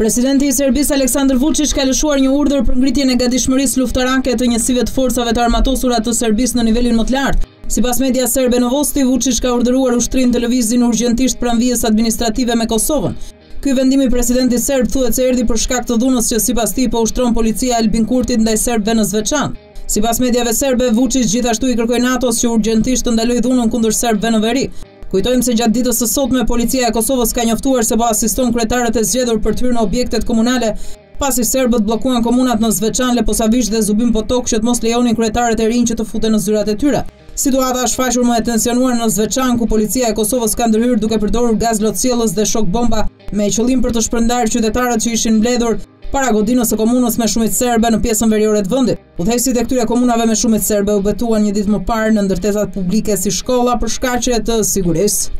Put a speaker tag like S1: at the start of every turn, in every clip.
S1: Presidenti i Serbisë Aleksandar Vuçiç ka lëshuar një urdhër për ngritjen e gatishmërisë luftarake të njësive të forcave të armatosura të Serbisë në nivelin më të lartë. Sipas media serbe Novosti, Vuçiç ka urdhëruar ushtrinë të lëvizin urgjentisht pranë vijës administrative me Kosovën. Ky vendim i presidentit serb thuhet se erdhi për shkak të dhunës që sipas tij po ushtron policia e Albin Kurtit ndaj serbëve në Zveçan. Sipas mediave serbe, Vuçiç gjithashtu i kërkoi NATO-s që urgjentisht të ndalojë dhunën kundër serbëve në veri. Kujtojmë se gjatë ditës së sotme policia e Kosovës ka njoftuar se po asiston kryetarët e zgjedhur për të hyrë në objektet komunale, pasi serbët bllokuan komunat në Zveçan, Leposaviq dhe Zubin Potok që të mos lejonin kryetarët e rinj që të futen në zyrat e tyre. Situata është shfaqur më e tensionuar në Zveçan, ku policia e Kosovës ka ndërhyrë duke përdorur gaz lotsjellës dhe shok bomba, me qëllim për të shpërndarë qytetarët që ishin mbledhur para godinës së komunës me shumicë serbe në pjesën veriore të vendit. Udhëheqësit e këtyre komunave me shumicë serbe u betuan një ditë më parë në ndërtesat publike si shkolla për shkaqe të sigurisë.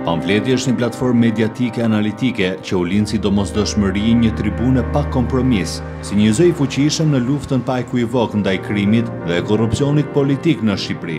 S2: Pamfleti është një platformë mediatike analitike që u lind si domosdoshmëri një tribune pa kompromis, si një zë i fuqishëm në luftën pa ekuivok ndaj krimit dhe korrupsionit politik në Shqipëri.